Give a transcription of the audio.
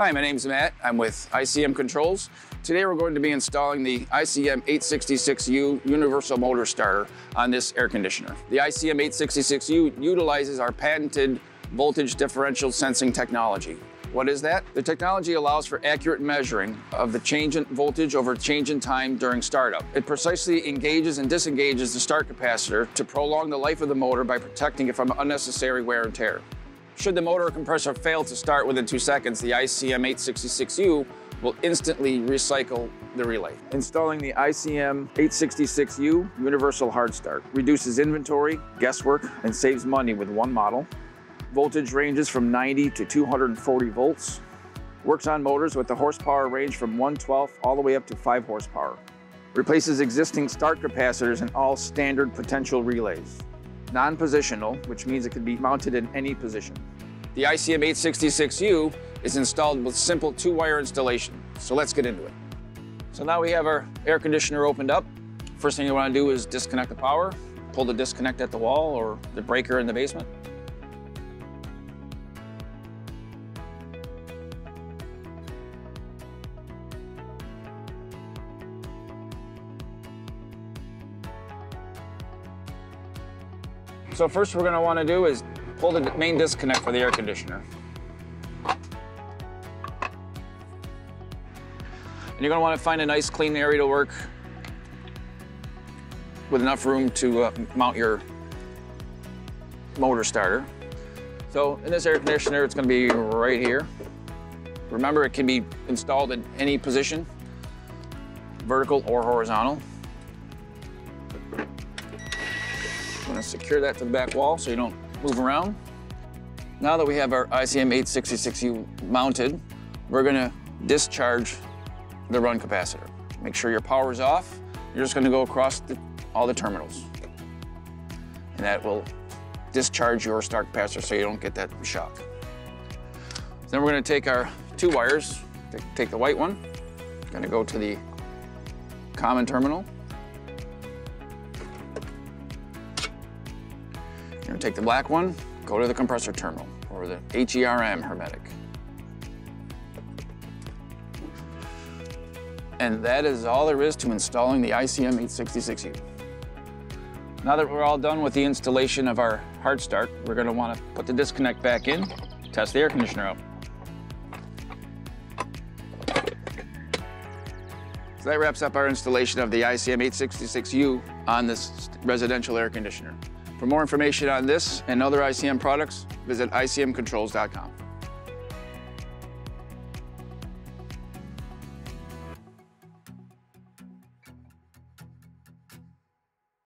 Hi, my name is Matt. I'm with ICM Controls. Today we're going to be installing the ICM 866U Universal Motor Starter on this air conditioner. The ICM 866U utilizes our patented voltage differential sensing technology. What is that? The technology allows for accurate measuring of the change in voltage over change in time during startup. It precisely engages and disengages the start capacitor to prolong the life of the motor by protecting it from unnecessary wear and tear. Should the motor or compressor fail to start within two seconds, the ICM 866U will instantly recycle the relay. Installing the ICM 866U Universal Hard Start reduces inventory, guesswork, and saves money with one model. Voltage ranges from 90 to 240 volts. Works on motors with the horsepower range from 112 all the way up to 5 horsepower. Replaces existing start capacitors in all standard potential relays non-positional, which means it can be mounted in any position. The ICM 866U is installed with simple two-wire installation. So let's get into it. So now we have our air conditioner opened up. First thing you want to do is disconnect the power, pull the disconnect at the wall or the breaker in the basement. So first we're gonna wanna do is pull the main disconnect for the air conditioner. And you're gonna wanna find a nice clean area to work with enough room to uh, mount your motor starter. So in this air conditioner, it's gonna be right here. Remember, it can be installed in any position, vertical or horizontal. Gonna secure that to the back wall so you don't move around. Now that we have our ICM 866U mounted, we're gonna discharge the run capacitor. Make sure your power's off. You're just gonna go across the, all the terminals. And that will discharge your start capacitor so you don't get that shock. Then we're gonna take our two wires, take the white one, gonna go to the common terminal, take the black one, go to the compressor terminal, or the HERM hermetic. And that is all there is to installing the ICM 866U. Now that we're all done with the installation of our hard start, we're gonna wanna put the disconnect back in, test the air conditioner out. So that wraps up our installation of the ICM 866U on this residential air conditioner. For more information on this and other ICM products, visit icmcontrols.com.